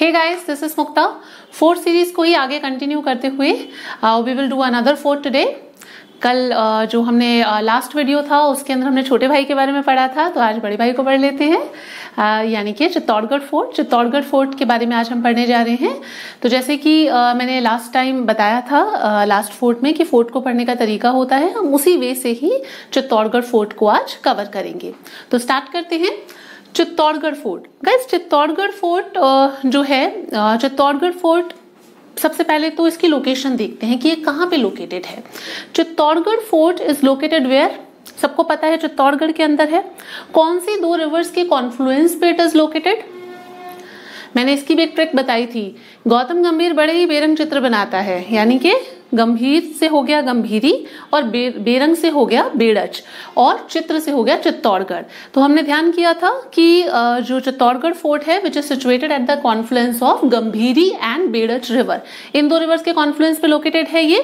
Hey guys this is Mukta fort series को ही आगे कंटिन्यू करते हुए we will do another fort today कल uh, जो हमने लास्ट uh, वीडियो था उसके अंदर हमने छोटे भाई के बारे में पढ़ा था तो आज बड़े भाई को पढ़ लेते हैं. Uh, यानी कि चित्तौड़गढ़ फोर्ट. चित्तौड़गढ़ फोर्ट के बारे में आज हम पढ़ने जा रहे हैं. तो जैसे कि uh, मैंने लास्ट टाइम बताया था लास्ट uh, फोर्ट में कि फोर्ट को पढ़ने का तरीका होता है. हम उसी वे से ही चित्तौड़गढ़ फोर्ट को आज कवर करेंगे. तो स्टार्ट करते हैं. Chittorgarh fort. Guys Chittorgarh fort जो है चित्तौड़गढ़ फोर्ट, सबसे पहले तो इसकी लोकेशन देखते हैं कि ये कहाँ पे लोकेटेड है। Chittorgarh fort is located where सबको पता है चित्तौड़गढ़ के अंदर है। कौन सी दो रिवर्स के कॉन्फ्लुएंस पे इट इज़ लोकेटेड मैंने इसकी भी एक ट्रिक बताई थी। गौतम गंभीर बड़े ही बेरंग चित्र बनाता है। यानी कि गंभीर से हो गया गंभीरी और बे, बेरंग से हो गया बेड़च और चित्र से हो गया चित्तौड़गढ़। तो हमने ध्यान किया था कि जो चित्तौड़गढ़ फोर्ट है which is situated at the confluence of Gambhiri and Berach river इन दो रिवर्स के कॉन्फ्लुएंस पे लोकेटेड है ये।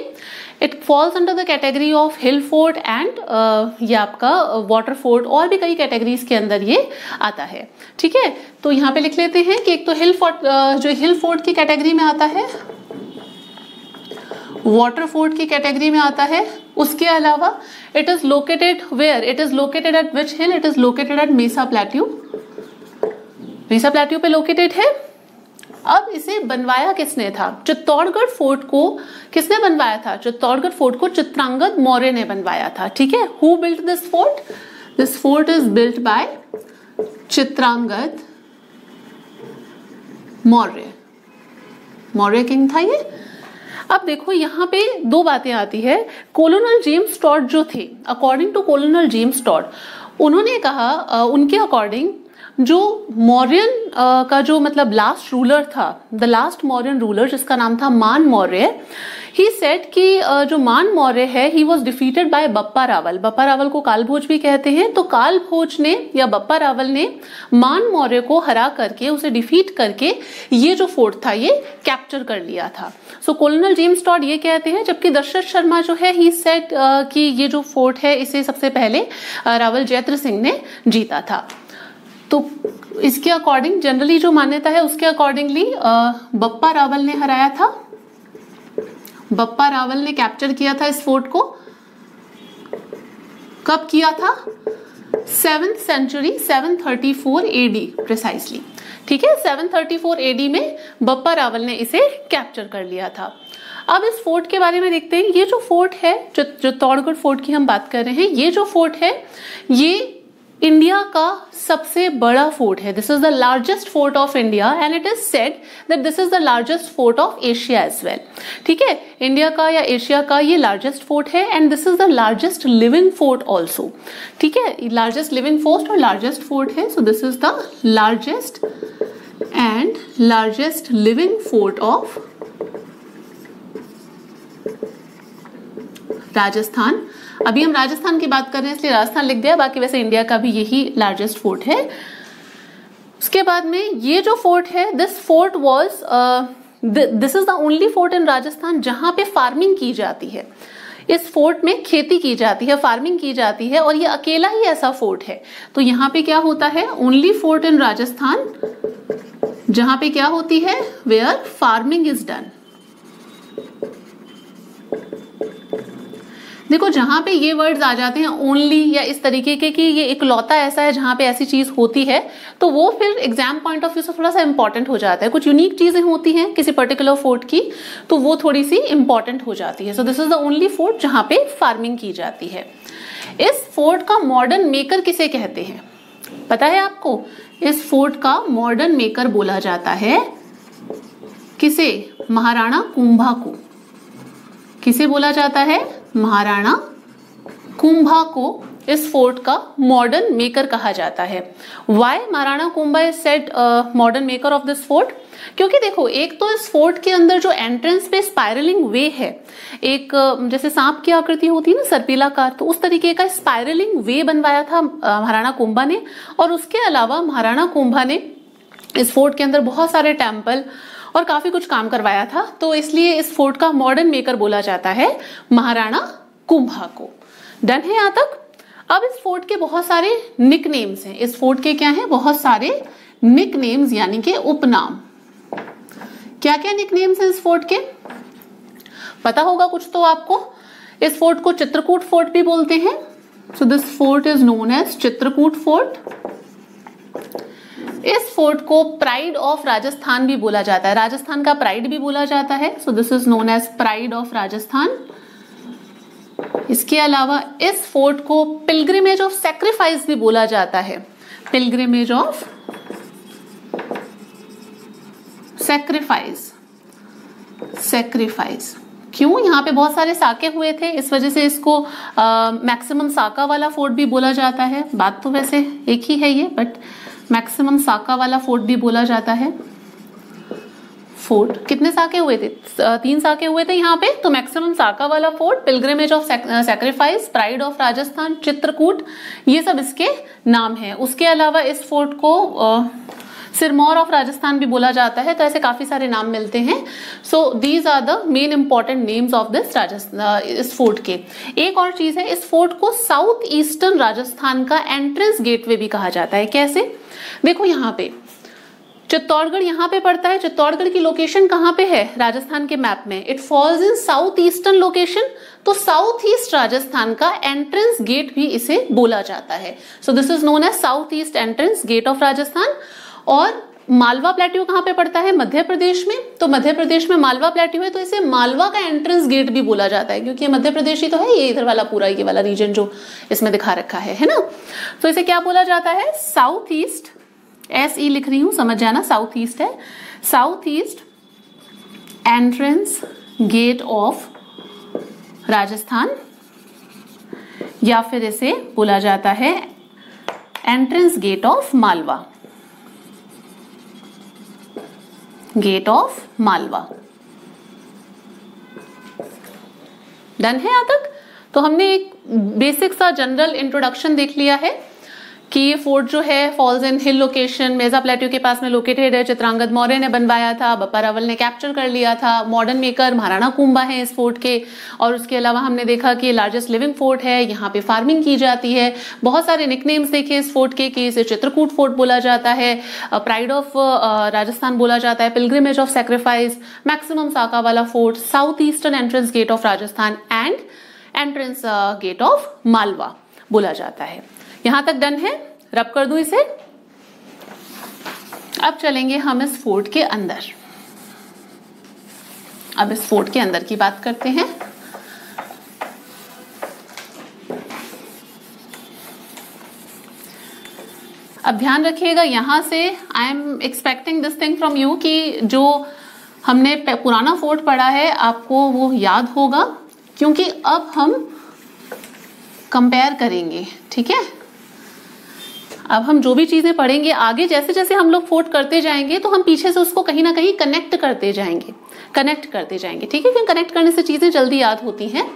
It falls under the category of hill fort and ये आपका वाटर फोर्ट और भी कई कैटेगरीज के अंदर ये आता है। ठीक है? तो यहाँ पे लिख लेते हैं कि एक तो हिल फोर्ट जो हिल फोर्ट की कैटेगरी में आता है वाटर फोर्ट की कैटेगरी में आता है। उसके अलावा it is located where it is located at which hill it is located at mesa plateau mesa plateau पे लोकेटेड है। अब इसे बनवाया किसने था? चित्तौड़गढ़ फोर्ट को किसने बनवाया था? चित्तौड़गढ़ फोर्ट को चित्रांगद मौर्य ने बनवाया था। ठीक है? Who built this fort this fort is built by Chitrangad Maurya. Maurya king था ये। अब देखो, यहाँ पे दो बातें आती है। कोलोनल जेम्स टॉट जो थे according to colonel James Tod उन्होंने कहा उनके अकॉर्डिंग जो मौर्यन का जो मतलब लास्ट रूलर था द लास्ट मौर्यन रूलर जिसका नाम था मान मौर्य ही सेट कि जो मान मौर्य है he was defeated by Bappa Rawal. Bappa Rawal को कालभोज भी कहते हैं तो कालभोज ने या बप्पा रावल ने मान मौर्य को हरा करके, उसे डिफीट करके ये जो फोर्ट था, ये कैप्चर कर लिया था। सो कोलोनल जेम्स टॉड ये कहते हैं, जबकि दशरथ शर्मा जो है ही सेट कि ये जो फोर्ट है, इसे सबसे पहले रावल जैत्र सिंह ने जीता था। तो इसके अकॉर्डिंग जनरली जो मान्यता है, उसके अकॉर्डिंगली बप्पा रावल ने हराया था। बप्पा रावल ने कैप्चर किया था इस फोर्ट को। कब किया था? सेवन सेंचुरी 734 एडी प्रिसाइसली ठीक है? 734 एडी में बप्पा रावल ने इसे कैप्चर कर लिया था। अब इस फोर्ट के बारे में देखते हैं। ये जो फोर्ट है, जो चित्तौड़गढ़ फोर्ट की हम बात कर रहे हैं, ये जो फोर्ट है, ये इंडिया का सबसे बड़ा फोर्ट है this is the largest fort of India and it is said that this is the largest fort of Asia as well ठीक है इंडिया का या एशिया का ये लार्जेस्ट फोर्ट है and this is the largest living fort also ठीक है largest living fort और लार्जेस्ट फोर्ट है so this is the largest and largest living fort of Rajasthan अभी हम राजस्थान की बात कर रहे हैं, इसलिए राजस्थान लिख दिया, बाकी वैसे इंडिया का भी यही लार्जेस्ट फोर्ट है। उसके बाद में ये जो फोर्ट है this fort was this is the only fort in Rajasthan जहाँ पे फ़ार्मिंग की जाती है। इस फोर्ट में खेती की जाती है फ़ार्मिंग की जाती है, और ये अकेला ही ऐसा फोर्ट है। तो यहाँ पे क्या होता है? ओनली फोर्ट इन राजस्थान, जहाँ पे क्या होती है? वेयर फ़ार्मिंग इज़ डन देखो, जहाँ पे ये वर्ड्स आ जाते हैं ओनली या इस तरीके के कि ये एक लौता ऐसा है जहाँ पे ऐसी चीज़ होती है तो वो फिर एग्ज़ाम पॉइंट ऑफ़ व्यू से थोड़ा सा इंपॉर्टेंट हो जाता है। कुछ यूनिक चीज़ें होती हैं किसी पर्टिकुलर फोर्ट की तो वो थोड़ी सी इंपॉर्टेंट हो जाती है। So this is the only fort जहाँ पे फ़ार्मिंग की जाती है। इस फोर्ट का मॉडर्न मेकर किसे कहते हैं? पता है आपको? इस फोर्ट का मॉडर्न मेकर बोला जाता है किसे? महाराणा कुंभा को किसे बोला जाता है? महाराणा कुंभा को इस फोर्ट का मॉडर्न मेकर कहा जाता है। Why Maharana Kumbha is said modern maker of this fort क्योंकि देखो, एक तो इस फोर्ट के अंदर जो एंट्रेंस पे स्पाइरलिंग वे है, एक जैसे सांप की आकृति होती है ना, सर्पिलाकार तो उस तरीके का स्पाइरलिंग वे बनवाया था महाराणा कुंभा ने। और उसके अलावा महाराणा कुंभा ने इस फोर्ट के अंदर बहुत सारे टेंपल और काफ़ी कुछ काम करवाया था। तो इसलिए इस फोर्ट का मॉडर्न मेकर बोला जाता है, महाराणा कुंभा को। डन है यहाँ तक। अब इस फोर्ट के बहुत सारे निक नेम्स हैं। इस फोर्ट के क्या हैं? बहुत सारे निक नेम्स यानी कि उपनाम। क्या क्या निक नेम्स हैं इस फोर्ट के? पता होगा कुछ तो आपको। इस फोर्ट को चित्रकूट फोर्ट भी बोलते हैं। So this fort is known as Chitrakoot fort इस फोर्ट को प्राइड ऑफ़ राजस्थान भी बोला जाता है। राजस्थान का प्राइड भी बोला जाता है। So this is known as pride of Rajasthan इसके अलावा इस फोर्ट को पिलग्रिमेज ऑफ़ सेक्रीफाइस भी बोला जाता है। पिलग्रिमेज ऑफ़ सेक्रीफाइस सेक्रीफाइस क्यों? यहाँ पे बहुत सारे साके हुए थे। इस वजह से इसको मैक्सिमम साका वाला फोर्ट भी बोला जाता है। बात तो वैसे एक ही है ये बट मैक्सिमम साका वाला फोर्ट भी बोला जाता है। फोर्ट? कितने साके हुए थे? तीन साके हुए थे यहाँ पे? तो मैक्सिमम साका वाला fort, pilgrimage of sacrifice, pride of Rajasthan, Chitrakoot, ये सब इसके नाम है। उसके अलावा इस फोर्ट को सिरमौर ऑफ़ राजस्थान भी बोला जाता है तो ऐसे काफ़ी सारे नाम मिलते हैं। So these are the main important names of this इस फोर्ट के। एक और चीज़ है, इस फोर्ट को साउथ ईस्टर्न राजस्थान का एंट्रेंस गेटवे भी कहा जाता है। कैसे? देखो यहाँ पे, चित्तौड़गढ़ यहाँ पे पड़ता है। चित्तौड़गढ़ की लोकेशन कहाँ पे है? राजस्थान के मैप में। It falls in south eastern location तो साउथ ईस्ट राजस्थान का एंट्रेंस गेट भी इसे बोला जाता है। So this is known as south east entrance gate of Rajasthan. और मालवा प्लेट्यू कहाँ पे पड़ता है? मध्य प्रदेश में। तो मध्य प्रदेश में मालवा प्लेट्यू है तो इसे मालवा का एंट्रेंस गेट भी बोला जाता है, क्योंकि मध्य प्रदेश ही तो है, ये इधर वाला पूरा ये वाला रीजन जो इसमें दिखा रखा है है ना? तो इसे क्या बोला जाता है? साउथ ईस्ट एस ई लिख रही हूँ, समझ जाना साउथ ईस्ट है। South east entrance gate of Rajasthan, या फिर इसे बोला जाता है entrance gate of Malwa. Gate of Malwa done है यहाँ तक? तो हमने एक बेसिक सा जनरल इंट्रोडक्शन देख लिया है। कि ये फोर्ट जो है falls in hill location mesa plateau के पास में लोकेटेड है, चित्रांगद मौर्य ने बनवाया था, बप्पा रावल ने कैप्चर कर लिया था मॉडर्न मेकर महाराणा कुंभा है इस फोर्ट के, और उसके अलावा हमने देखा कि लार्जेस्ट लिविंग फोर्ट है, यहाँ पे फ़ार्मिंग की जाती है। बहुत सारे निकनेम्स देखे इस फोर्ट के, कि इसे चित्रकूट फोर्ट बोला जाता है प्राइड ऑफ़ राजस्थान बोला जाता है पिलग्रिमेज ऑफ़ सेक्रीफाइस मैक्सिमम साका वाला fort south eastern entrance gate of Rajasthan and entrance gate of Malwa बोला जाता है। यहाँ तक डन है? रब कर दू इसे? अब चलेंगे हम इस फोर्ट के अंदर। अब इस फोर्ट के अंदर की बात करते हैं। अब ध्यान रखिएगा, यहाँ से I am expecting this thing from you कि जो हमने पुराना फोर्ट पढ़ा है, आपको वो याद होगा, क्योंकि अब हम कंपेयर करेंगे, ठीक है? अब हम जो भी चीज़ें पढ़ेंगे, आगे जैसे जैसे हम लोग फोर्ट करते जाएँगे तो हम पीछे से उसको कहीं ना कहीं कनेक्ट करते जाएँगे कनेक्ट करते जाएँगे। ठीक है क्योंकि कनेक्ट करने से चीज़ें जल्दी याद होती हैं।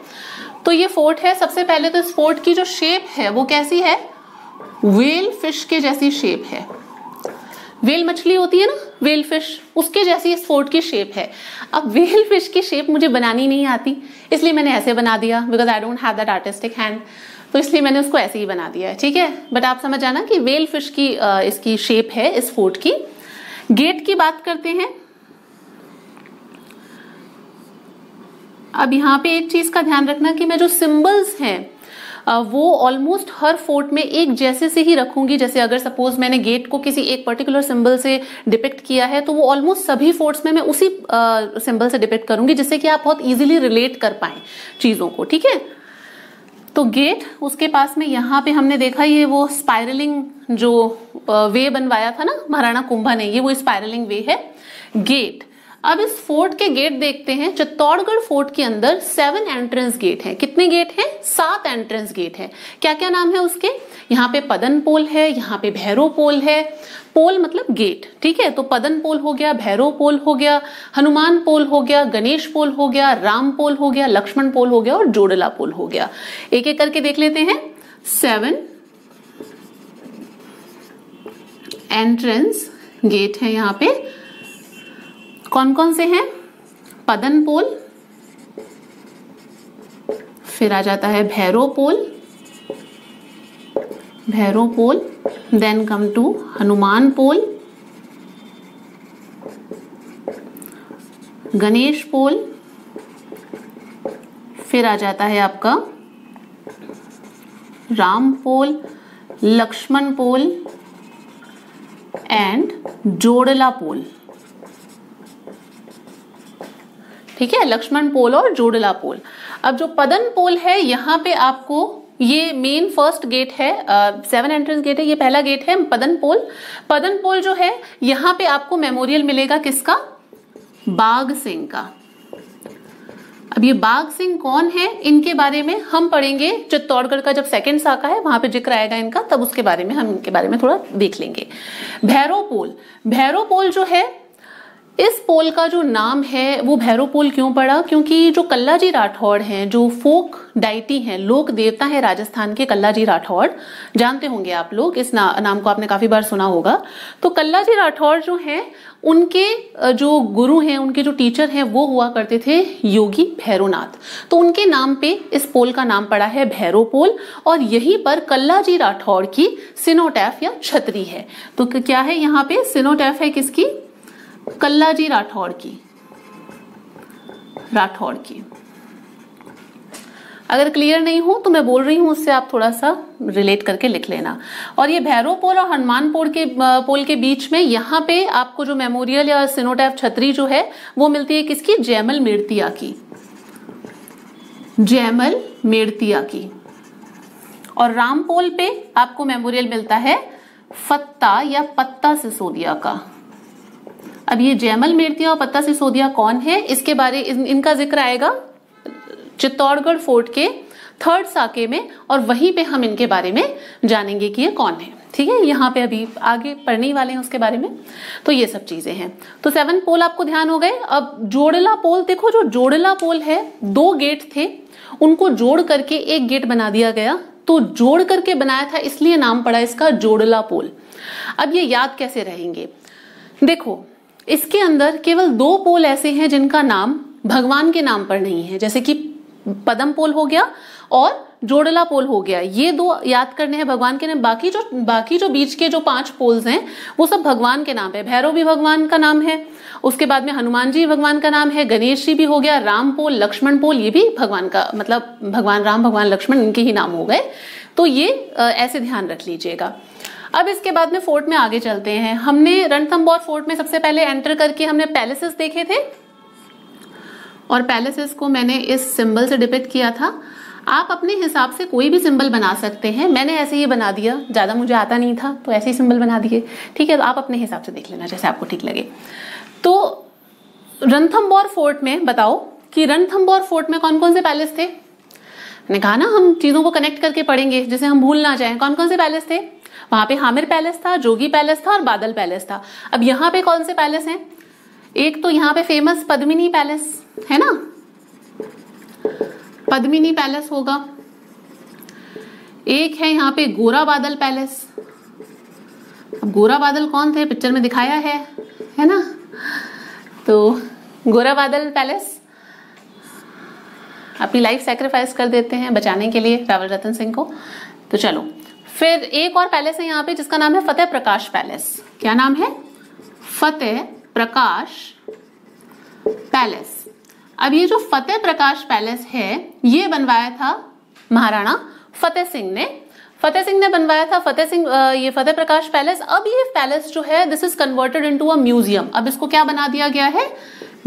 तो ये फोर्ट है, सबसे पहले तो इस फोर्ट की जो शेप है, वो कैसी है? वेल फ़िश के जैसी शेप है। वेल मछली होती है ना वेल फ़िश उसके जैसी इस फोर्ट की शेप है। अब वेल फ़िश की शेप मुझे बनानी नहीं आती, इसलिए मैंने ऐसे बना दिया because I don't have that artistic hand तो इसलिए मैंने उसको ऐसे ही बना दिया है, ठीक है? बट आप समझ आना कि वेल फ़िश की इसकी शेप है इस फोर्ट की। गेट की बात करते हैं। अब यहाँ पे एक चीज़ का ध्यान रखना कि मैं जो सिंबल्स हैं वो ऑलमोस्ट हर फोर्ट में एक जैसे से ही रखूँगी। जैसे अगर सपोज़ मैंने गेट को किसी एक पर्टिकुलर सिंबल से डिपेक्ट किया है तो वो ऑलमोस्ट सभी फोर्ट्स में मैं उसी सिंबल से डिपेक्ट करूँगी, जिससे कि आप बहुत इजीली रिलेट कर पाए चीज़ों को, ठीक है? तो गेट उसके पास में यहाँ पे हमने देखा ये वो स्पाइरलिंग जो वे बनवाया था ना, महाराणा कुंभा ने, ये वो स्पाइरलिंग वे है गेट अब इस फोर्ट के गेट देखते हैं, चित्तौड़गढ़ फोर्ट के अंदर सेवन एंट्रेंस गेट हैं. कितने गेट हैं? सात एंट्रेंस गेट हैं. क्या क्या नाम है उसके? यहाँ पे पदन पोल है, यहाँ पे भैरव पोल है पोल मतलब गेट, ठीक है? तो पदन पोल हो गया, भैरव पोल हो गया, हनुमान पोल हो गया, गणेश पोल हो गया, राम पोल हो गया, लक्ष्मण पोल हो गया और जोड़ला पोल हो गया। एक एक करके देख लेते हैं। सेवन एंट्रेंस गेट है यहाँ पे। कौन कौन से हैं? पदन पोल, फिर आ जाता है Bhairav Pol Bhairav Pol then come to Hanuman Pol, Ganesh Pol, फिर आ जाता है आपका राम पोल, लक्ष्मण पोल एंड जोड़ला पोल। ठीक है? लक्ष्मण पोल और जोड़ला पोल। अब जो पदन पोल है, यहाँ पे आपको ये मेन फ़र्स्ट गेट है सेवन एंट्रेंस गेट है, ये पहला गेट है पदन पोल पदन पोल जो है, यहाँ पे आपको मेमोरियल मिलेगा किसका? बाघ सिंह का। अब ये बाघ सिंह कौन है? इनके बारे में हम पढ़ेंगे चित्तौड़गढ़ का जब सेकंड साका है, वहाँ पे ज़िक्र आएगा इनका, तब उसके बारे में हम इनके बारे में थोड़ा देख लेंगे। भैरव पोल भैरव पोल जो है इस पोल का जो नाम है वो भैरव पोल क्यों पड़ा? क्योंकि जो कल्लाजी राठौड़ हैं जो फोक डाइटी हैं लोक देवता हैं राजस्थान के कल्लाजी राठौड़ जानते होंगे आप लोग इस ना, नाम को आपने काफ़ी बार सुना होगा। तो कल्लाजी राठौड़ जो हैं उनके जो गुरु हैं उनके जो टीचर हैं वो हुआ करते थे योगी भैरवनाथ तो उनके नाम पे इस पोल का नाम पड़ा है भैरव पोल और यहीं पर कल्लाजी राठौड़ की सिनोटैफ या छतरी है। तो क्या है यहाँ पे? सिनोटैफ है किसकी? कल्लाजी राठौड़ की। राठौड़ की। अगर क्लियर नहीं हो तो मैं बोल रही हूँ, उससे आप थोड़ा सा रिलेट करके लिख लेना। और ये भैरव पोल और हनुमान पोल के पोल के बीच में यहाँ पे आपको जो मेमोरियल या सिनोटैफ छतरी जो है, वो मिलती है किसकी? जयमल मेड़तिया की। जयमल मेड़तिया की। और रामपोल पे आपको मेमोरियल मिलता है, फत्ता या पत्ता सिसोदिया का। अब ये जयमल मेड़तिया और पत्ता सिसोदिया कौन है? इसके बारे इन, इनका ज़िक्र आएगा चित्तौड़गढ़ फोर्ट के थर्ड साके में और वहीं पे हम इनके बारे में जानेंगे कि ये कौन है। ठीक है यहाँ पे अभी आगे पढ़ने ही वाले हैं उसके बारे में। तो ये सब चीज़ें हैं। तो सेवन पोल आपको ध्यान हो गए। अब जोड़ला पोल देखो जो जोड़ला पोल है दो गेट थे उनको जोड़ करके एक गेट बना दिया गया। तो जोड़ करके बनाया था इसलिए नाम पड़ा इसका जोड़ला पोल। अब ये याद कैसे रहेंगे? देखो इसके अंदर केवल दो पोल ऐसे हैं जिनका नाम भगवान के नाम पर नहीं है। जैसे कि पदम पोल हो गया और जोड़ला पोल हो गया। ये दो याद करने हैं भगवान के नाम। बाकी जो बाकी जो बीच के जो पाँच पोल्स हैं, वो सब भगवान के नाम पे भैरव भी भगवान का नाम है। उसके बाद में हनुमान जी भगवान का नाम है। गणेश जी भी हो गया। राम पोल, लक्ष्मण पोल, ये भी भगवान का मतलब भगवान, राम, भगवान, लक्ष्मण, इनके ही नाम हो गए। तो ये ऐसे ध्यान रख लीजिएगा। अब इसके बाद में फोर्ट में आगे चलते हैं। हमने रणथम्बोर फोर्ट में सबसे पहले एंटर करके हमने पैलेसेस देखे थे। और पैलेसेस को मैंने इस सिंबल से डिपिक्ट किया था। आप अपने हिसाब से कोई भी सिंबल बना सकते हैं। मैंने ऐसे ही बना दिया। ज़्यादा मुझे आता नहीं था तो ऐसे ही सिंबल बना दिए। ठीक है आप अपने हिसाब से देख लेना, जैसे आपको ठीक लगे। तो रणथम्बोर फोर्ट में बताओ कि रणथम्बोर फोर्ट में कौन कौन से पैलेस थे? मैंने कहा ना, हम चीज़ों को कनेक्ट करके पढ़ेंगे, जिसे हम भूल ना जाए। कौन कौन से पैलेस थे? वहाँ पे हामिर पैलेस था, जोगी पैलेस था और बादल पैलेस था। अब यहाँ पे कौन से पैलेस हैं? एक तो यहाँ पे फ़ेमस पद्मिनी पैलेस, है ना? पद्मिनी पैलेस होगा। एक है यहाँ पे गोरा बादल पैलेस। अब गोरा बादल कौन थे? पिक्चर में दिखाया है है ना? तो गोरा बादल पैलेस। अपनी लाइफ सेक्रीफाइस कर देते हैं बचाने के लिए, रावल रतन सिंह को। तो चलो फिर एक और पैलेस है यहाँ पे, जिसका नाम है फतेह प्रकाश पैलेस। क्या नाम है? फतेह प्रकाश पैलेस। अब ये जो फतेह प्रकाश पैलेस है, ये बनवाया था महाराणा फतेह सिंह ने। फतेह सिंह ने बनवाया था फतेह सिंह ये फतेह प्रकाश पैलेस। अब ये पैलेस जो है this is converted into a museum अब इसको क्या बना दिया गया है?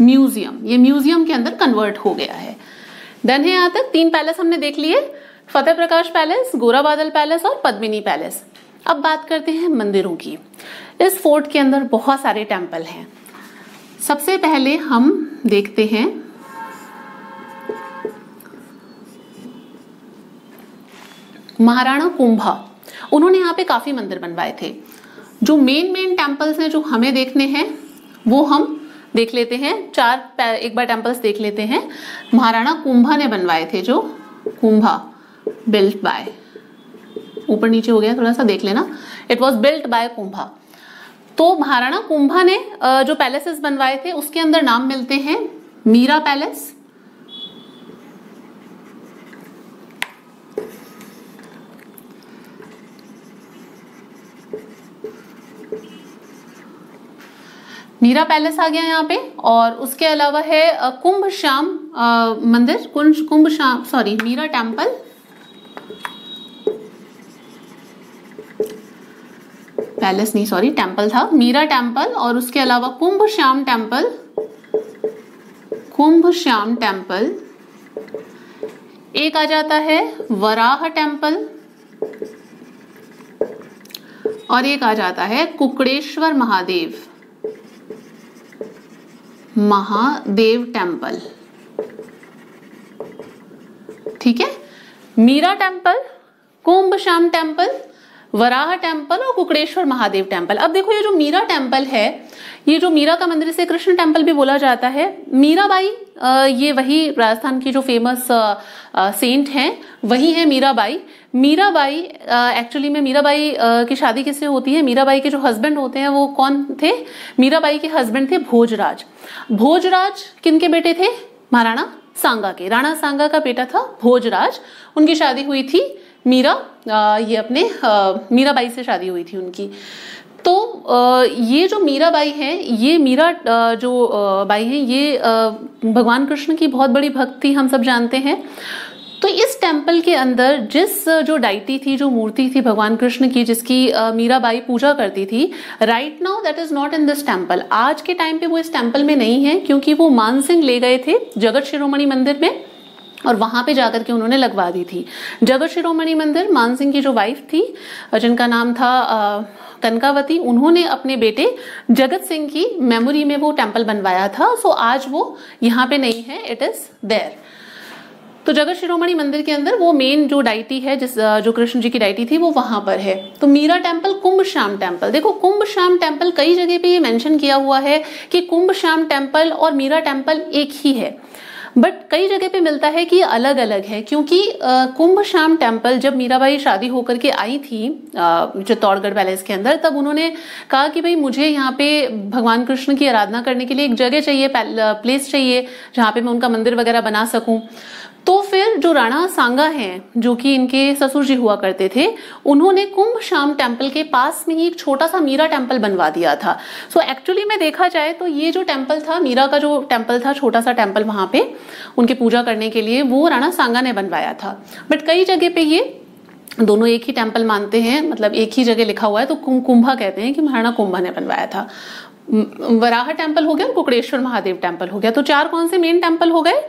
म्यूज़ियम ये म्यूज़ियम के अंदर कन्वर्ट हो गया है। देन है यहाँ तक, तीन पैलेस हमने देख लिए। फतेह प्रकाश पैलेस, गोरा बादल पैलेस और पद्मिनी पैलेस। अब बात करते हैं मंदिरों की। इस फोर्ट के अंदर बहुत सारे टेंपल हैं। सबसे पहले हम देखते हैं महाराणा कुंभा। उन्होंने यहाँ पे काफ़ी मंदिर बनवाए थे। जो मेन मेन टेम्पल्स हैं जो हमें देखने हैं, वो हम देख लेते हैं। चार एक बार टेम्पल्स देख लेते हैं। महाराणा कुंभा ने बनवाए थे जो कुंभा। बिल्ट बाय ऊपर नीचे हो गया, थोड़ा सा देख लेना। It was built by Kumbha तो महाराणा कुंभा ने जो पैलेसेस बनवाए थे, उसके अंदर नाम मिलते हैं मीरा पैलेस मीरा पैलेस आ गया यहाँ पे, और उसके अलावा है कुंभ श्याम मंदिर, Kumbh Shyam sorry Meera temple palace नहीं सॉरी टेंपल था। मीरा टेंपल और उसके अलावा कुंभ श्याम टेंपल कुंभ श्याम टेंपल एक आ जाता है वराह टेंपल और एक आ जाता है कुकड़ेश्वर महादेव। महादेव टेंपल ठीक है? Meera temple Kumbh Shyam temple Varaha temple और कुकड़ेश्वर महादेव टेंपल अब देखो, ये जो मीरा टेंपल है, ये जो मीरा का मंदिर से कृष्ण टेंपल भी बोला जाता है। मीराबाई ये वही राजस्थान की जो फ़ेमस सेंट हैं, वही है मीराबाई मीराबाई एक्चुअली में मीराबाई की शादी किससे होती है? मीराबाई के जो हस्बैंड होते हैं, वो कौन थे? मीराबाई के हस्बैंड थे भोजराज। भोजराज किन के बेटे थे? महाराणा सांगा के। राणा सांगा का बेटा था भोजराज। उनकी शादी हुई थी मीरा ये अपने मीराबाई से शादी हुई थी उनकी। तो ये जो मीराबाई है, ये मीरा जो बाई है, ये भगवान कृष्ण की बहुत बड़ी भक्ति हम सब जानते हैं। तो इस टेंपल के अंदर जिस, जो डाइटी थी, जो मूर्ति थी भगवान कृष्ण की, जिसकी मीराबाई पूजा करती थी right now that is not in this temple आज के टाइम पे वो इस टेंपल में नहीं है, क्योंकि वो मानसिंह ले गए थे जगत शिरोमणि मंदिर में। और वहाँ पे जाकर के उन्होंने लगवा दी थी। जगत शिरोमणि मंदिर मानसिंह की जो वाइफ थी, जिनका नाम था कनकावती उन्होंने अपने बेटे जगत सिंह की मेमोरी में वो टेंपल बनवाया था। सो आज वो यहाँ पे नहीं है इट इज़ देयर तो जगत शिरोमणि मंदिर के अंदर वो मेन जो डाइटी है, जिस जो कृष्ण जी की डाइटी थी, वो वहाँ पर है। तो मीरा टेंपल कुंभ श्याम टेंपल देखो, कुंभ श्याम टेंपल कई जगह पे ये मेंशन किया हुआ है कि कुंभ श्याम टेंपल और मीरा टेंपल एक ही है। बट कई जगह पे मिलता है कि अलग अलग है, क्योंकि कुंभ श्याम टेंपल जब मीराबाई शादी होकर के आई थी चित्तौड़गढ़ पैलेस के अंदर, तब उन्होंने कहा कि भाई मुझे यहाँ पे भगवान कृष्ण की आराधना करने के लिए एक जगह चाहिए प्लेस चाहिए, जहाँ पे मैं उनका मंदिर वगैरह बना सकूँ। तो फिर जो राणा सांगा हैं, जो कि इनके ससुर जी हुआ करते थे, उन्होंने कुंभ श्याम टेंपल के पास में ही एक छोटा सा मीरा टेंपल बनवा दिया था। सो एक्चुअली में देखा जाए तो ये जो टेंपल था, मीरा का जो टेंपल था, छोटा सा टेंपल वहाँ पे, उनकी पूजा करने के लिए वो राणा सांगा ने बनवाया था। बट कई जगह पे ये दोनों एक ही टेंपल मानते हैं मतलब एक ही जगह लिखा हुआ है तो कुंभा कहते हैं कि महाराणा कुंभा ने बनवाया था। वराह टेंपल हो गया, कुकड़ेश्वर महादेव टेंपल हो गया तो चार कौन से मेन टेंपल हो गए?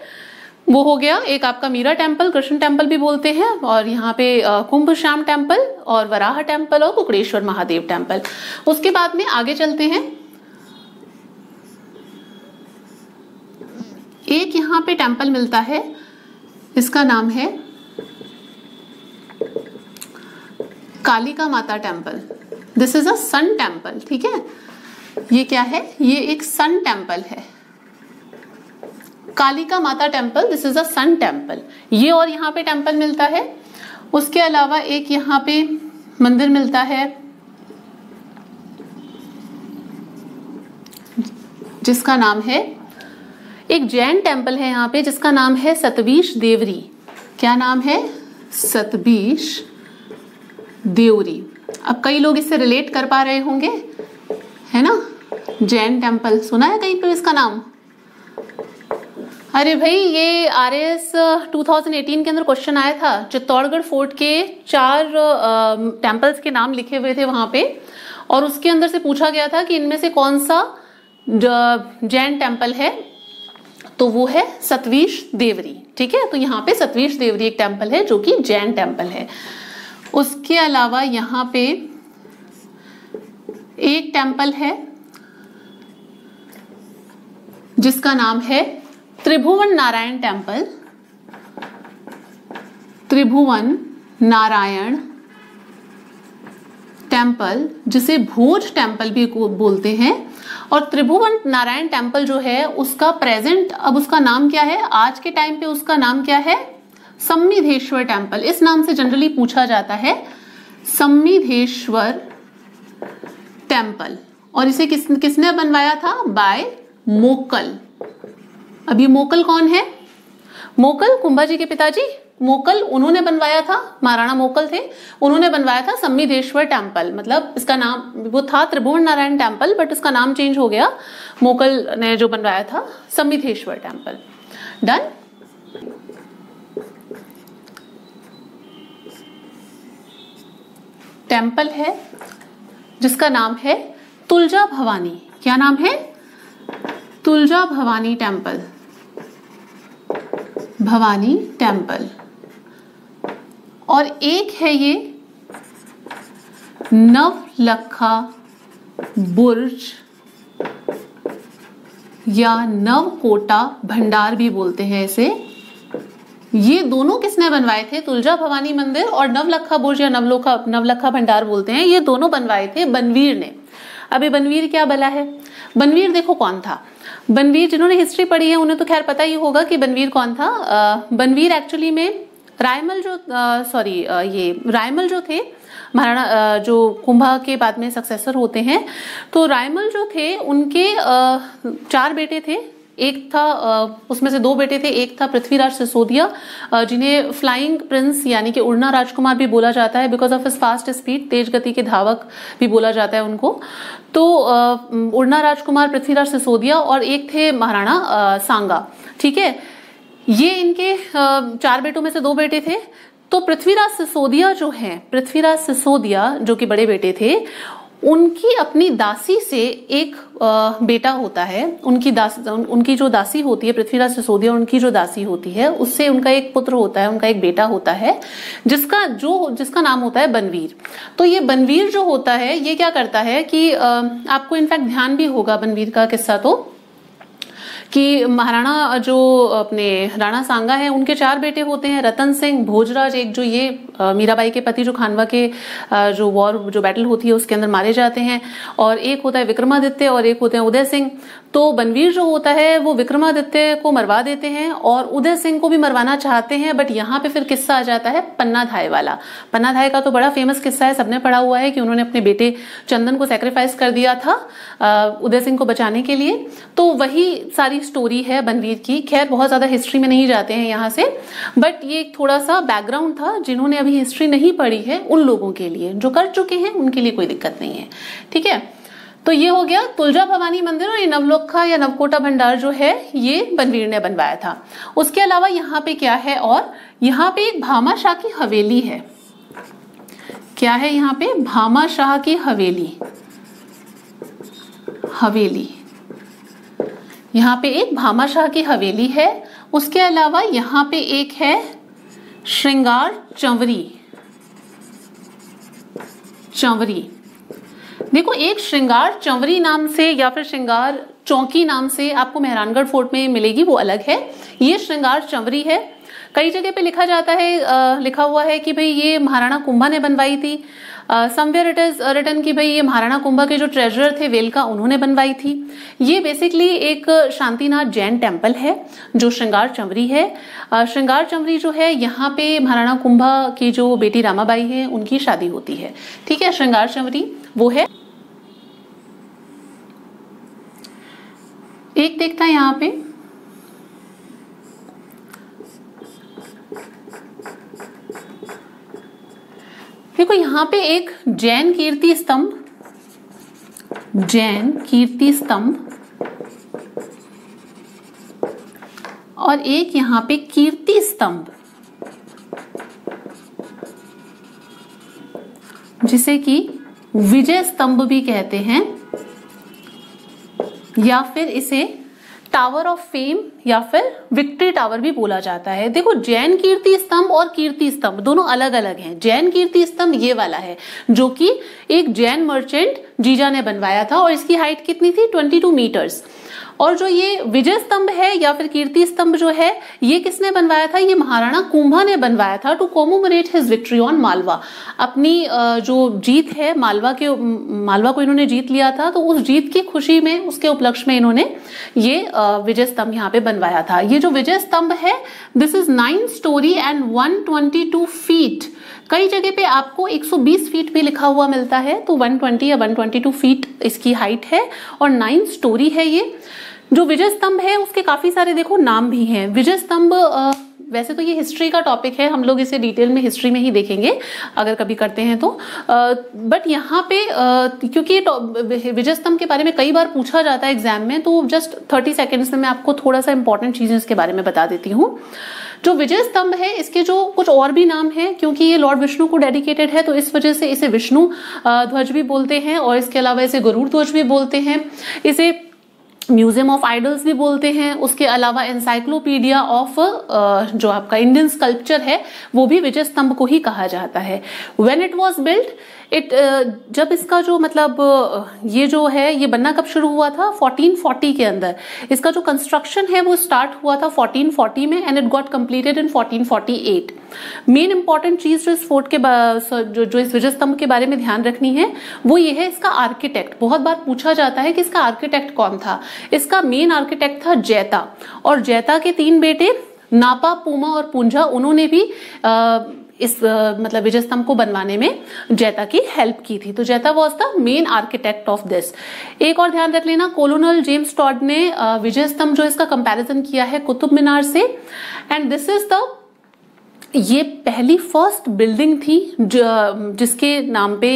वो हो गया। एक आपका मीरा टेंपल कृष्ण टेंपल भी बोलते हैं, और यहाँ पे कुंभ श्याम टेंपल और वराह टेंपल और कुकड़ेश्वर महादेव टेंपल उसके बाद में आगे चलते हैं। एक यहाँ पे टेंपल मिलता है। इसका नाम है Kalika Mata temple this is a sun temple ठीक है? ये क्या है? ये एक सन टेंपल है। Kalika Mata temple this is a sun temple ये और यहाँ पे टेंपल मिलता है। उसके अलावा एक यहाँ पे मंदिर मिलता है, जिसका नाम है, एक जैन टेंपल है यहाँ पे, जिसका नाम है सतबीश देवरी। क्या नाम है? सतबीश देवरी। अब कई लोग इससे रिलेट कर पा रहे होंगे, है ना? जैन टेंपल, सुना है कहीं पर इसका नाम? अरे भाई, ये आर एस टू के अंदर क्वेश्चन आया था। चित्तौड़गढ़ फोर्ट के चार टेम्पल्स के नाम लिखे हुए थे वहाँ पे। और उसके अंदर से पूछा गया था कि इनमें से कौन सा जैन टेंपल है। तो वो है सतवीश देवरी, ठीक है? तो यहाँ पे सतवीश देवरी एक टेंपल है, जो कि जैन टेंपल है। उसके अलावा यहाँ पे एक टेंपल है, जिसका नाम है त्रिभुवन नारायण टेंपल त्रिभुवन नारायण टेंपल जिसे भोज टेंपल भी बोलते हैं। और त्रिभुवन नारायण टेंपल जो है, उसका प्रेजेंट अब उसका नाम क्या है? आज के टाइम पे उसका नाम क्या है? सम्मिधेश्वर टेंपल इस नाम से जनरली पूछा जाता है सम्मिधेश्वर टेंपल और इसे किस, किसने बनवाया था? बाय मोकल। अभी मोकल कौन है? मोकल कुंभा जी के पिताजी? मोकल उन्होंने बनवाया था, महाराणा मोकल थे। उन्होंने बनवाया था सम्मिधेश्वर टेंपल मतलब इसका नाम, वो था त्रिभुवन नारायण टेंपल बट इसका नाम चेंज हो गया। मोकल ने जो बनवाया था सम्मिधेश्वर टेंपल डन? टेंपल है, जिसका नाम है तुलजा भवानी। क्या नाम है? तुलजा भवानी टेंपल भवानी टेंपल और एक है ये नवलखा बुर्ज, या नवकोटा भंडार भी बोलते हैं इसे। ये दोनों किसने बनवाए थे? तुलजा भवानी मंदिर और नवलखा बुर्ज या नवलोखा नवलखा भंडार बोलते हैं। ये दोनों बनवाए थे, बनवीर ने। अभी बनवीर क्या बला है? बनवीर देखो कौन था? बनवीर जिन्होंने हिस्ट्री पढ़ी है उन्हें तो खैर पता ही होगा कि बनवीर कौन था। बनवीर एक्चुअली में रायमल जो सॉरी ये रायमल जो थे महाराणा जो कुंभा के बाद में सक्सेसर होते हैं तो रायमल जो थे उनके आ, चार बेटे थे एक था उसमें से दो बेटे थे, एक था पृथ्वीराज सिसोदिया जिन्हें फ्लाइंग प्रिंस यानी कि उड़ना राजकुमार भी बोला जाता है बिकॉज़ ऑफ़ इस फास्ट स्पीड तेज गति के धावक भी बोला जाता है उनको। तो उड़ना राजकुमार पृथ्वीराज सिसोदिया और एक थे महाराणा सांगा। ठीक है? ये इनके चार बेटों में से दो बेटे थे। तो पृथ्वीराज सिसोदिया जो है, पृथ्वीराज सिसोदिया जो कि बड़े बेटे थे उनकी अपनी दासी से एक बेटा होता है। उनकी दास उनकी जो दासी होती है, पृथ्वीराज सिसोदिया उनकी जो दासी होती है, उससे उनका एक पुत्र होता है, उनका एक बेटा होता है, जिसका जो, जिसका नाम होता है बनवीर। तो ये बनवीर जो होता है, ये क्या करता है कि आपको इनफैक्ट ध्यान भी होगा बनवीर का किस्सा तो। कि महाराणा जो अपने राणा सांगा है, उनके चार बेटे होते हैं, रतन सिंह, भोजराज, एक जो ये मीराबाई के पति जो खानवा के जो वॉर जो बैटल होती है, उसके अंदर मारे जाते हैं। और एक होता है विक्रमादित्य और एक होते हैं उदय सिंह। तो बनवीर जो होता है, वो विक्रमादित्य को मरवा देते हैं और उदय सिंह को भी मरवाना चाहते हैं बट यहाँ पे फिर किस्सा आ जाता है पन्ना धाय वाला। पन्ना धाय का तो बड़ा फ़ेमस किस्सा है, सबने पढ़ा हुआ है कि उन्होंने अपने बेटे चंदन को सेक्रीफाइस कर दिया था उदय सिंह को बचाने के लिए। तो वही सारी स्टोरी है बनवीर की। खैर, बहुत ज़्यादा हिस्ट्री में नहीं जाते हैं यहाँ से बट ये एक थोड़ा सा बैकग्राउंड था जिन्होंने अभी हिस्ट्री नहीं पढ़ी है उन लोगों के लिए। जो कर चुके हैं, उनके लिए कोई दिक्कत नहीं है। ठीक है? तो ये हो गया तुलजा भवानी मंदिर और ये नवलोखा या नवकोटा भंडार जो है, ये बनवीर ने बनवाया था। उसके अलावा यहाँ पे क्या है और यहाँ पे एक भामा शाह की हवेली है। क्या है यहाँ पे? भामा शाह की हवेली। हवेली। यहाँ पे एक भामा शाह की हवेली है। उसके अलावा यहाँ पे एक है श्रृंगार चंवरी। चंवरी। देखो एक श्रृंगार चंवरी नाम से या फिर श्रृंगार चौकी नाम से आपको मेहरानगढ़ फोर्ट में मिलेगी वो अलग है। ये श्रृंगार चंवरी है। कई जगह पे लिखा जाता है आ, लिखा हुआ है कि भाई ये महाराणा कुंभा ने बनवाई थी। समवेयर इट इज़ रिटर्न की भाई ये महाराणा कुंभा के जो ट्रेजरर थे वेलका उन्होंने बनवाई थी। ये बेसिकली एक शांतिनाथ जैन टेंपल है जो श्रृंगार चंवरी है। श्रृंगार चंवरी जो है यहाँ पे महाराणा कुंभा की जो बेटी रामाबाई है उनकी शादी होती है। ठीक है श्रृंगार चंवरी। वो है। एक देखता है यहाँ पे। देखो, यहाँ पे एक जैन कीर्ति स्तंभ, जैन कीर्ति स्तंभ, और एक यहाँ पे कीर्ति स्तंभ, जिसे कि विजय स्तंभ भी कहते हैं, या फिर इसे टावर ऑफ़ फेम या फिर विक्ट्री टावर भी बोला जाता है। देखो, जैन कीर्ति स्तंभ और कीर्ति स्तंभ दोनों अलग अलग हैं। जैन कीर्ति स्तंभ ये वाला है, जो कि एक जैन मर्चेंट जीजा ने बनवाया था और इसकी हाइट कितनी थी? 22 मीटर्स और जो ये विजय स्तंभ है या फिर कीर्ति स्तंभ जो है, ये किसने बनवाया था? ये महाराणा कुंभा ने बनवाया था to commemorate his victory on Malwa अपनी जो जीत है मालवा के मालवा को इन्होंने जीत लिया था तो उस जीत की खुशी में, उसके उपलक्ष्य में इन्होंने ये विजय स्तंभ यहाँ पे बनवाया था। ये जो विजय स्तंभ है this is nine storey and one twenty two feet कई जगह पे आपको 120 फीट भी लिखा हुआ मिलता है तो 120 या 122 फीट इसकी हाइट है, और नाइन स्टोरी है ये। जो विजय स्तंभ है, उसके काफ़ी सारे देखो नाम भी हैं। विजय स्तंभ वैसे तो ये हिस्ट्री का टॉपिक है, हम लोग इसे डिटेल में हिस्ट्री में ही देखेंगे, अगर कभी करते हैं तो। बट यहाँ पे क्योंकि विजय स्तंभ के बारे में कई बार पूछा जाता है एग्ज़ाम में तो जस्ट थर्टी सेकेंड्स में मैं आपको थोड़ा सा इंपॉर्टेंट चीज़ें इसके बारे में बता देती हूँ। जो विजय स्तंभ है, इसके जो कुछ और भी नाम है, क्योंकि ये लॉर्ड विष्णु को डेडिकेटेड है तो इस वजह से इसे विष्णु ध्वज भी बोलते हैं, और इसके अलावा इसे गरुड़ ध्वज भी बोलते हैं। इसे म्यूज़ियम ऑफ़ आइडल्स भी बोलते हैं। उसके अलावा एनसाइक्लोपीडिया ऑफ़ जो आपका इंडियन स्कल्पचर है, वो भी विजय स्तंभ को ही कहा जाता है। When it was built it जब इसका जो मतलब ये जो है ये बनना कब शुरू हुआ था? 1440 के अंदर। इसका जो कंस्ट्रक्शन है वो स्टार्ट हुआ था 1440 में and it got completed in 1448 main important चीज़ जो इस फोर्ट के जो जो इस विजय स्तंभ के बारे में ध्यान रखनी है वो ये है इसका आर्किटेक्ट बहुत बार पूछा जाता है कि इसका आर्किटेक्ट कौन था? इसका मेन आर्किटेक्ट था जैता। और जैता के तीन बेटे नापा पूमा और पूंजा उन्होंने भी आ, इस मतलब विजय स्तंभ को बनवाने में जैता की हेल्प की थी। तो Jaita was the main architect of this एक और ध्यान रख लेना कोलोनल जेम्स टॉड ने विजय स्तंभ जो इसका कंपैरिजन किया है कुतुब मीनार से एंड दिस इज़ द ये पहली फ़र्स्ट बिल्डिंग थी जिसके नाम पे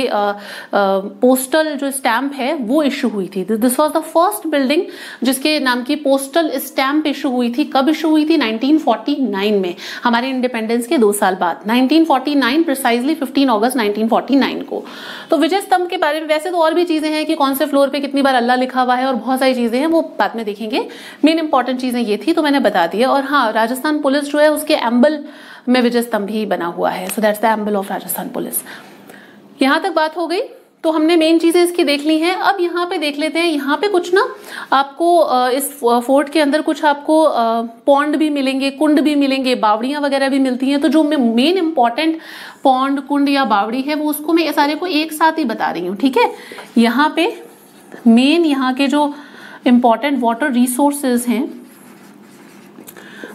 पोस्टल जो स्टैंप है, वो इशू हुई थी। This was the first building जिसके नाम की पोस्टल स्टैंप इशू हुई थी। कब इशू हुई थी? 1949 में। हमारे इंडिपेंडेंस के दो साल बाद। 1949 प्रिसाइजली 15 अगस्त 1949 को। तो विजय स्तंभ के बारे में वैसे तो और भी चीज़ें हैं कि कौन से फ्लोर पे कितनी बार अल्लाह लिखा हुआ है और बहुत सारी चीज़ें हैं, वो बाद में देखेंगे। मेन इंपॉर्टेंट चीज़ें ये थी तो मैंने बता दिया। और हाँ राजस्थान पुलिस जो है, उसके एम्बल में विजय स्तंभ ही बना हुआ है। So that's the emblem of Rajasthan police यहाँ तक बात हो गई तो हमने मेन चीज़ें इसकी देख ली हैं। अब यहाँ पे देख लेते हैं, यहाँ पे कुछ ना आपको इस फोर्ट के अंदर कुछ आपको पौंड भी मिलेंगे, कुंड भी मिलेंगे, बावड़ियाँ वगैरह भी मिलती हैं। तो जो मेन इंपॉर्टेंट पौंड कुंड या बावड़ी है, वो उसको मैं सारे को एक साथ ही बता रही हूँ, ठीक है? यहाँ पे मेन यहाँ के जो इंपॉर्टेंट वाटर रिसोर्सेज हैं,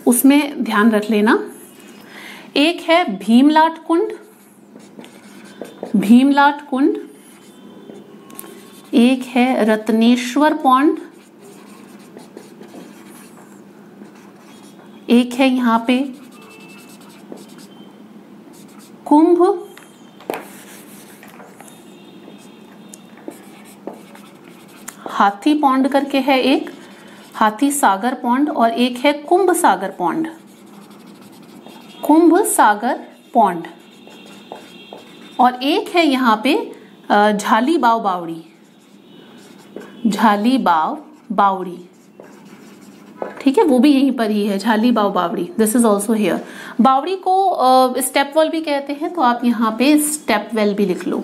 उसमें ध्यान रख लेना। एक है भीमलाट कुंड। भीमलाट कुंड। एक है रत्नेश्वर पौंड। एक है यहाँ पे कुंभ। हाथी पौंड करके है एक, हाथी सागर पौंड और एक है कुंभ सागर पौंड। कुंभ सागर पौंड। और एक है यहाँ पे झाली बाव बावड़ी। झाली बाव बावड़ी। ठीक है, वो भी यहीं पर ही है, झाली बाव बावड़ी। दिस इज़ ऑल्सो हेयर बावड़ी को स्टेप वेल भी कहते हैं तो आप यहाँ पे स्टेप वेल भी लिख लो।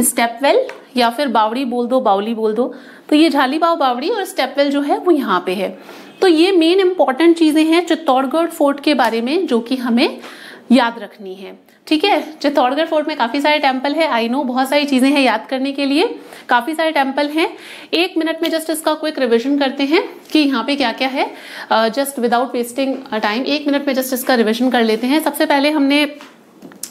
स्टेप वेल या फिर बावड़ी बोल दो, बावली बोल दो। तो ये झाली बाव बावड़ी और स्टेप वेल जो है, वो यहाँ पे है। तो ये मेन इंपॉर्टेंट चीज़ें हैं चित्तौड़गढ़ फोर्ट के बारे में, जो कि हमें याद रखनी है। ठीक है? चित्तौड़गढ़ फोर्ट में काफ़ी सारे टेंपल है। आई नो बहुत सारी चीज़ें हैं याद करने के लिए। काफ़ी सारे टेंपल हैं। एक मिनट में जस्ट इसका क्विक रिविजन करते हैं कि यहाँ पे क्या क्या है जस्ट विदाउट वेस्टिंग टाइम एक मिनट में जस्ट इसका रिविजन कर लेते हैं। सबसे पहले हमने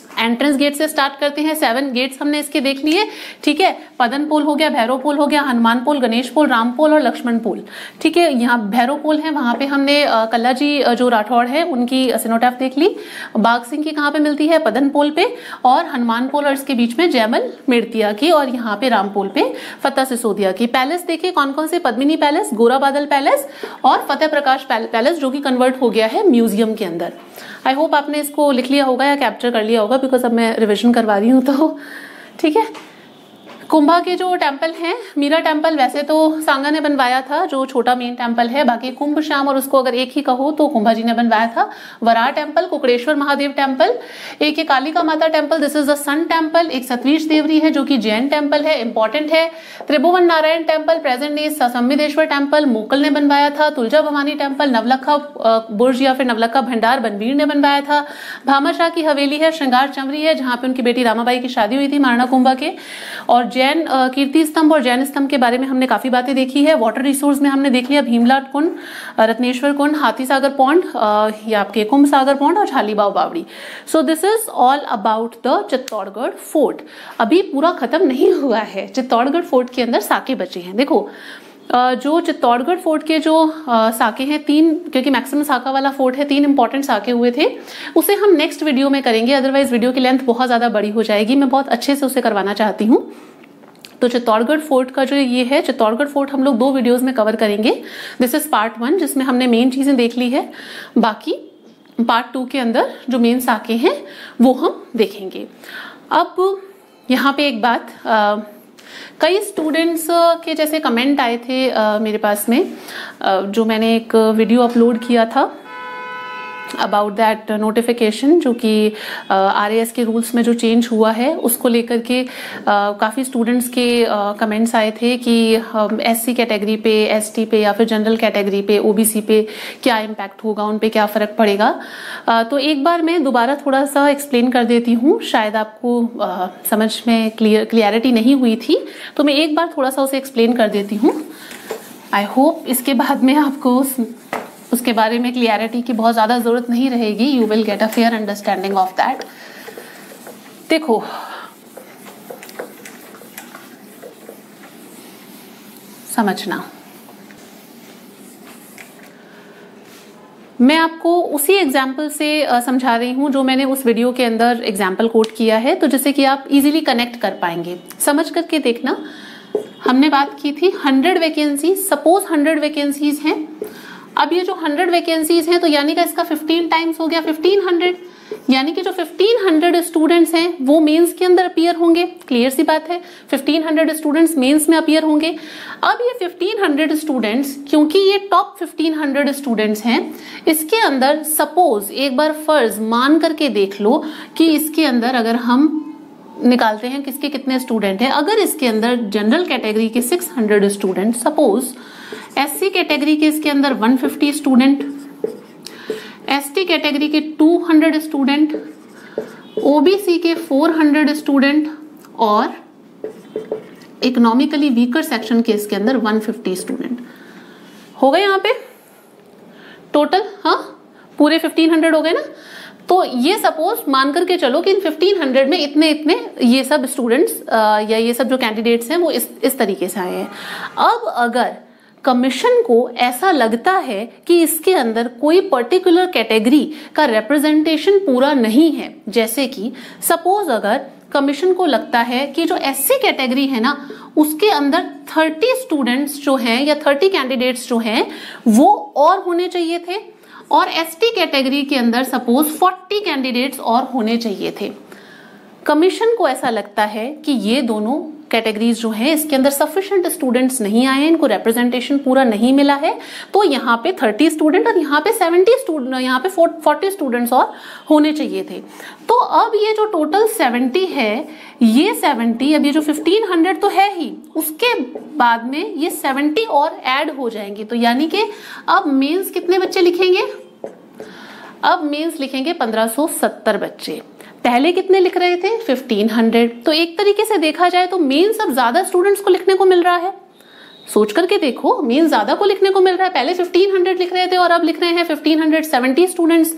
एंट्रेंस गेट से स्टार्ट करते हैं, सेवन गेट्स हमने इसके देख लिए। ठीक है, पदन पोल हो गया, भैरव पोल हो गया, हनुमान पोल, गणेश पोल, राम पोल और लक्ष्मण पोल। ठीक है, यहाँ भैरव पोल है, वहाँ पे हमने कल्ला जी जो राठौड़ है, उनकी सिनोटैफ देख ली। बाघ सिंह की कहाँ पे मिलती है? पदन पोल पे और हनुमान पोल और इसके बीच में जयमल मिर्तिया की और यहाँ पे राम पोल पे फतेह सिसोदिया की। पैलेस देखिए कौन कौन से? पद्मिनी पैलेस, गोरा बादल पैलेस और फतेह प्रकाश पैलेस जो कि कन्वर्ट हो गया है म्यूज़ियम के अंदर। आई होप आपने इसको लिख लिया होगा या कैप्चर कर लिया होगा। बिकॉज़ अब मैं रिविजन करवा रही हूँ तो ठीक है? कुंभा के जो टेंपल हैं, मीरा टेंपल वैसे तो सांगा ने बनवाया था, जो छोटा मेन टेंपल है, बाकी कुंभ, श्याम और उसको अगर एक ही कहो तो कुंभा जी ने बनवाया था। वराह टेंपल कुकड़ेश्वर महादेव टेंपल एक है Kalika Mata temple this is the sun temple एक सतवीश देवरी है, जो कि जैन टेंपल है इंपॉर्टेंट है। Tribhuvan Narayan temple present day Samiddheshwar temple Mokal ने बनवाया था। तुलजा भवानी टेंपल नवलखा बुर्ज या फिर नवलखा भंडार, बनवीर ने बनवाया था। भामा शाह की हवेली है, श्रृंगार चमरी है, जहाँ पे उनकी बेटी रामाबाई की शादी हुई थी मारणा कुंभा के। और जैन कीर्ति स्तंभ और जैन स्तंभ के बारे में हमने काफ़ी बातें देखी है। वाटर रिसोर्स में हमने देख लिया भीमलाट कुंड रत्नेश्वर कुंड, हाथी सागर पौंड या आपके कुंभ सागर पौंड और झालीबाव बावड़ी। So this is all about the Chittorgarh fort. अभी पूरा खत्म नहीं हुआ है। चित्तौड़गढ़ फोर्ट के अंदर साके बचे हैं। देखो जो चित्तौड़गढ़ फोर्ट के जो साके हैं, तीन, क्योंकि मैक्सिमम साका वाला फोर्ट है, तीन इंपॉर्टेंट साके हुए थे, उसे हम नेक्स्ट वीडियो में करेंगे। अदरवाइज़ वीडियो की लेंथ बहुत ज़्यादा बड़ी हो जाएगी। मैं बहुत अच्छे से उसे करवाना चाहती हूँ। तो चित्तौड़गढ़ फोर्ट का जो ये है चित्तौड़गढ़ फोर्ट हम लोग दो वीडियोज़ में कवर करेंगे। दिस इज़ पार्ट वन जिसमें हमने मेन चीज़ें देख ली है। बाकी पार्ट टू के अंदर जो मेन साके हैं वो हम देखेंगे। अब यहाँ पे एक बात आ, कई स्टूडेंट्स के जैसे कमेंट आए थे आ, मेरे पास में आ, जो मैंने एक वीडियो अपलोड किया था। अबाउट दैट नोटिफिकेशन जो कि आर uh, के रूल्स में जो चेंज हुआ है उसको लेकर के uh, काफ़ी स्टूडेंट्स के कमेंट्स uh, आए थे कि एस सी कैटेगरी पे एस टी पे या फिर जनरल कैटेगरी पे ओबीसी पे क्या इम्पैक्ट होगा उन पे क्या फ़र्क पड़ेगा। तो एक बार मैं दोबारा थोड़ा सा एक्सप्लेन कर देती हूँ। शायद आपको समझ में क्लियर क्लियरिटी नहीं हुई थी तो मैं एक बार थोड़ा सा उसे एक्सप्लेन कर देती हूँ। आई होप इसके बाद में आपको उसके बारे में क्लियरिटी की बहुत ज़्यादा ज़रूरत नहीं रहेगी। You will get a fair understanding of that देखो, समझना। मैं आपको उसी एग्ज़ाम्पल से समझा रही हूँ जो मैंने उस वीडियो के अंदर एग्ज़ाम्पल कोट किया है तो जिससे कि आप इजीली कनेक्ट कर पाएँगे। समझ करके देखना, हमने बात की थी hundred vacancy suppose hundred vacancies हैं अब ये जो हंड्रेड वैकेंसीज हैं तो यानी कि इसका फिफ्टीन टाइम्स हो गया फिफ्टीन हंड्रेड यानी कि जो 1500 स्टूडेंट्स हैं, वो मेंस के अंदर अपियर होंगे. क्लियर सी बात है? 1500 स्टूडेंट्स मेंस में अपियर होंगे. अब ये 1500 स्टूडेंट्स क्योंकि ये टॉप 1500 स्टूडेंट्स हैं, इसके अंदर सपोज़ एक बार फ़र्ज़ मान करके देख लो कि इसके अंदर अगर हम निकालते हैं, किसके कितने स्टूडेंट हैं? अगर इसके अंदर जनरल कैटेगरी के 600 स्टूडेंट सपोज़ एससी कैटेगरी के इसके अंदर 150 स्टूडेंट एसटी कैटेगरी के 200 स्टूडेंट ओबीसी के 400 स्टूडेंट और इकोनॉमिकली वीकर सेक्शन के इसके अंदर 150 स्टूडेंट हो गए यहाँ पे? टोटल हाँ? पूरे 1500 हो गए ना? तो ये सपोज़ मान करके चलो कि इन 1500 में इतने इतने ये सब स्टूडेंट्स या ये सब जो कैंडिडेट्स हैं, वो इस इस तरीके से आए हैं। अब अगर कमीशन को ऐसा लगता है कि इसके अंदर कोई पर्टिकुलर कैटेगरी का रिप्रेजेंटेशन पूरा नहीं है। जैसे कि सपोज़ अगर कमीशन को लगता है कि जो एससी कैटेगरी है ना, उसके अंदर 30 स्टूडेंट्स जो हैं या 30 कैंडिडेट्स जो हैं, वो और होने चाहिए थे। और एसटी कैटेगरी के अंदर सपोज़ 40 कैंडिडेट्स और होने चाहिए थे। कमीशन को ऐसा लगता है कि ये दोनों कैटेगरीज जो है, इसके अंदर सफिशिएंट स्टूडेंट्स नहीं आए हैं, इनको रिप्रेजेंटेशन पूरा नहीं मिला है तो यहाँ पे 30 स्टूडेंट और यहाँ पे 70 स्टूडेंट यहाँ पे 40 स्टूडेंट्स और होने चाहिए थे। तो अब ये जो टोटल 70 है, ये 70 अब ये जो 1500 तो है ही, उसके बाद में ये 70 और ऐड हो जाएँगे। तो यानी कि अब मेंस कितने बच्चे लिखेंगे? अब मेंस लिखेंगे 1570 बच्चे। पहले कितने लिख रहे थे? 1500 तो एक तरीके से देखा जाए तो मेन सब ज़्यादा स्टूडेंट्स को लिखने को मिल रहा है। सोच करके देखो मेन ज़्यादा को लिखने को मिल रहा है। पहले 1500 लिख रहे थे और अब लिख रहे हैं 1570 स्टूडेंट्स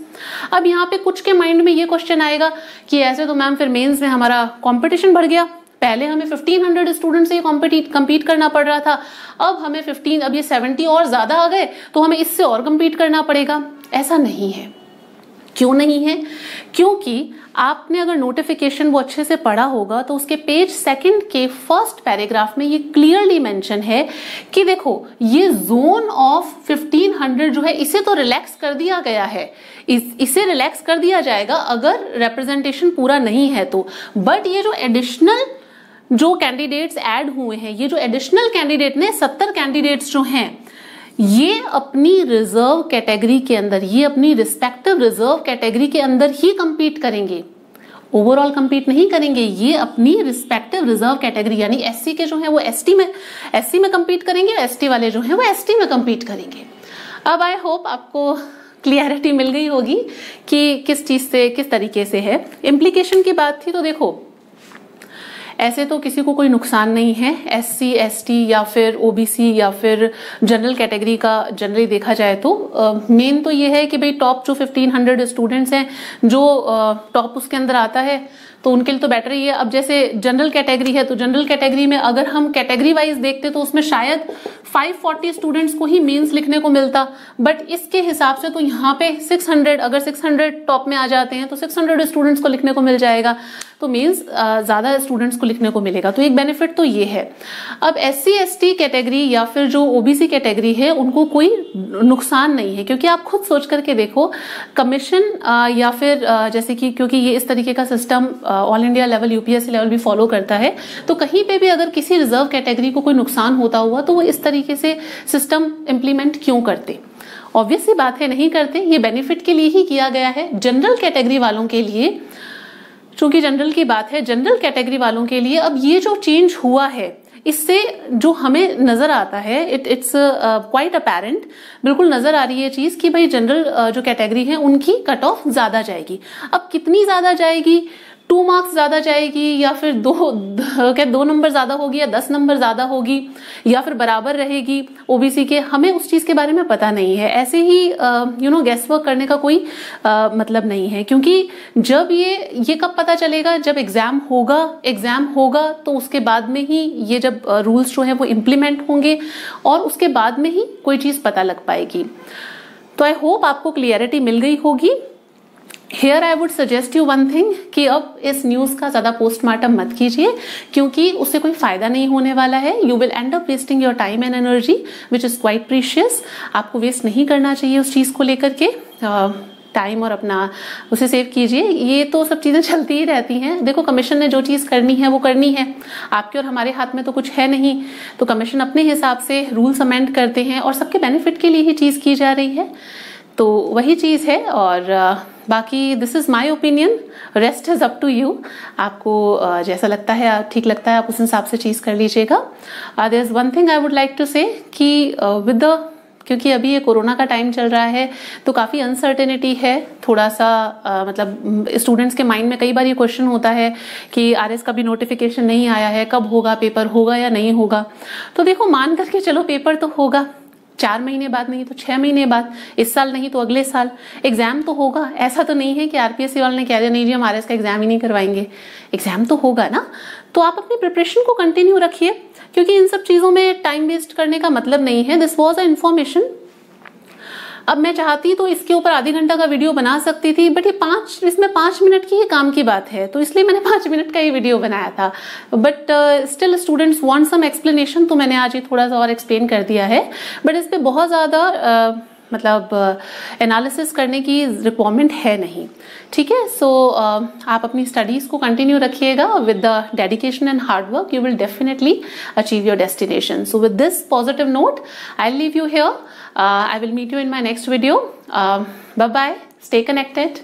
अब यहाँ पे कुछ के माइंड में ये क्वेश्चन आएगा कि ऐसे तो मैम फिर मेंस में हमारा कंपटीशन बढ़ गया। पहले हमें 1500 स्टूडेंट से कम्पीट करना पड़ रहा था। अब हमें 15 अब ये 70 और ज़्यादा आ गए तो हमें इससे और कम्पीट करना पड़ेगा। ऐसा नहीं है। क्यों नहीं है? क्योंकि आपने अगर नोटिफिकेशन वो अच्छे से पढ़ा होगा तो उसके पेज सेकंड के फ़र्स्ट पैराग्राफ में ये क्लियरली मेंशन है कि देखो ये जोन ऑफ़ 1500 जो है इसे तो रिलैक्स कर दिया गया है। इस, इसे रिलैक्स कर दिया जाएगा अगर रिप्रेजेंटेशन पूरा नहीं है तो। बट ये जो एडिशनल जो कैंडिडेट्स ऐड हुए हैं ये जो एडिशनल कैंडिडेट ने सत्तर कैंडिडेट्स जो हैं ये अपनी रिज़र्व कैटेगरी के अंदर, ये अपनी रिस्पेक्टिव रिज़र्व कैटेगरी के अंदर ही कंपीट करेंगे। ओवरऑल कंपीट नहीं करेंगे, ये अपनी रिस्पेक्टिव रिज़र्व कैटेगरी यानी एससी के जो है वो एसटी में एससी में कंपीट करेंगे एसटी वाले जो है वो एसटी में कंपीट करेंगे। अब आई होप आपको क्लियरिटी मिल गई होगी कि किस चीज़ से, किस तरीके से है। इम्प्लीकेशन की बात थी तो देखो ऐसे तो किसी को कोई नुकसान नहीं है। एस सी एस टी या फिर ओबीसी या फिर जनरल कैटेगरी का जनरली देखा जाए तो मेन uh, तो ये है कि भाई टॉप जो 1500 स्टूडेंट्स हैं जो टॉप uh, उसके अंदर आता है तो उनके लिए तो बेटर ही है। अब जैसे जनरल कैटेगरी है तो जनरल कैटेगरी में अगर हम कैटेगरी वाइज देखते तो उसमें शायद 540 स्टूडेंट्स को ही मेंस लिखने को मिलता। बट इसके हिसाब से तो यहाँ पे 600 अगर 600 टॉप में आ जाते हैं तो 600 स्टूडेंट्स को लिखने को मिल जाएगा। तो मीन्स ज़्यादा स्टूडेंट्स को लिखने को मिलेगा। तो एक बेनिफिट तो ये है। अब S C S T category या फिर जो ओबीसी कैटेगरी है, उनको कोई नुकसान नहीं है, क्योंकि आप खुद सोच करके देखो कमीशन या फिर जैसे कि, क्योंकि ये इस तरीके का system all India level UPSC level भी फॉलो करता है तो कहीं पे भी अगर किसी रिज़र्व कैटेगरी को कोई नुकसान होता हुआ तो वो इस तरीके से सिस्टम इम्प्लीमेंट क्यों करते? ऑब्वियसली बात है, नहीं करते, ये बेनिफिट के लिए ही किया गया है। जनरल कैटेगरी वालों के लिए चूँकि जनरल की बात है जनरल कैटेगरी वालों के लिए अब ये जो चेंज हुआ है इससे जो हमें नज़र आता है इट इट्स क्वाइट अपेरेंट बिल्कुल नज़र आ रही है चीज़ कि भाई जनरल uh, जो कैटेगरी है उनकी कट ऑफ़ ज़्यादा जाएगी। अब कितनी ज़्यादा जाएगी? टू मार्क्स ज़्यादा जाएगी या फिर दो क्या दो नंबर ज़्यादा होगी या दस नंबर ज़्यादा होगी या फिर बराबर रहेगी ओबीसी के हमें उस चीज़ के बारे में पता नहीं है। ऐसे ही यू नो गैस वर्क करने का कोई आ, मतलब नहीं है क्योंकि जब ये ये कब पता चलेगा? जब एग्ज़ाम होगा एग्ज़ाम होगा तो उसके बाद में ही ये जब रूल्स जो है वो इम्प्लीमेंट होंगे और उसके बाद में ही कोई चीज़ पता लग पाएगी। तो आई होप आपको क्लियरिटी मिल गई होगी। Here I would suggest you one thing कि अब इस न्यूज़ का ज़्यादा पोस्टमार्टम मत कीजिए, क्योंकि उससे कोई फ़ायदा नहीं होने वाला है। You will end up wasting your time and energy which is quite precious आपको वेस्ट नहीं करना चाहिए उस चीज़ को लेकर के। टाइम और अपना उसे सेव कीजिए। ये तो सब चीज़ें चलती ही रहती हैं। देखो कमीशन ने जो चीज़ करनी है, वो करनी है। आपके और हमारे हाथ में तो कुछ है नहीं। तो कमीशन अपने हिसाब से रूल्स अमेंड करते हैं और सबके बेनिफिट के लिए ही चीज़ की जा रही है। तो वही चीज़ है और बाकी this is my opinion rest is up to you आपको जैसा लगता है ठीक लगता है आप उस हिसाब से चीज़ कर लीजिएगा। There is one thing I would like to say कि विद द क्योंकि अभी ये कोरोना का टाइम चल रहा है तो काफ़ी अनसर्टेनिटी है। थोड़ा सा आ, मतलब स्टूडेंट्स के माइंड में कई बार ये क्वेश्चन होता है कि आर का भी नोटिफिकेशन नहीं आया है कब होगा पेपर होगा या नहीं होगा। तो देखो मान करके चलो पेपर तो होगा। चार महीने बाद नहीं तो छह महीने बाद, इस साल नहीं तो अगले साल। एग्ज़ाम तो होगा। ऐसा तो नहीं है कि आरपीएससी वाले ने कह दिया, नहीं जी, हम हमारे का एग्ज़ाम ही नहीं करवाएँगे। एग्ज़ाम तो होगा ना? तो आप अपनी प्रिपरेशन को कंटिन्यू रखिए, क्योंकि इन सब चीज़ों में टाइम वेस्ट करने का मतलब नहीं है। दिस वॉज़ अ इन्फॉर्मेशन अब मैं चाहती तो इसके ऊपर आधे घंटा का वीडियो बना सकती थी बट ये पाँच इसमें पाँच मिनट की ही काम की बात है तो इसलिए मैंने पाँच मिनट का ही वीडियो बनाया था। But still students want some explanation तो मैंने आज ये थोड़ा सा और एक्सप्लेन कर दिया है। बट इस पर बहुत ज़्यादा uh, मतलब एनालिसिस uh, करने की रिक्वायरमेंट है नहीं। ठीक है? सो uh, आप अपनी स्टडीज़ को कंटिन्यू रखिएगा। With the dedication and hard work you will definitely achieve your destination so with this positive note I leave you here Uh, I will meet you in my next video. Uh, bye bye. Stay connected.